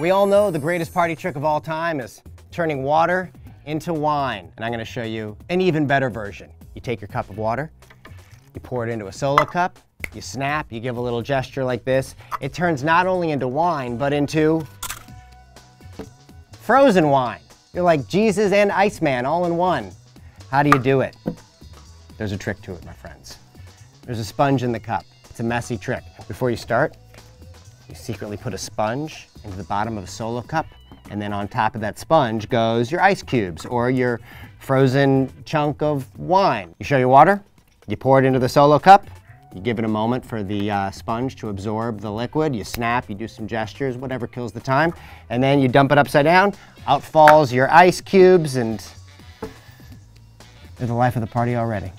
We all know the greatest party trick of all time is turning water into wine. And I'm gonna show you an even better version. You take your cup of water, you pour it into a solo cup, you snap, you give a little gesture like this. It turns not only into wine, but into frozen wine. You're like Jesus and Iceman all in one. How do you do it? There's a trick to it, my friends. There's a sponge in the cup. It's a messy trick. Before you start, you secretly put a sponge into the bottom of a solo cup, and then on top of that sponge goes your ice cubes or your frozen chunk of wine. You show your water, you pour it into the solo cup, you give it a moment for the uh, sponge to absorb the liquid, you snap, you do some gestures, whatever kills the time, and then you dump it upside down, out falls your ice cubes, and you're the life of the party already.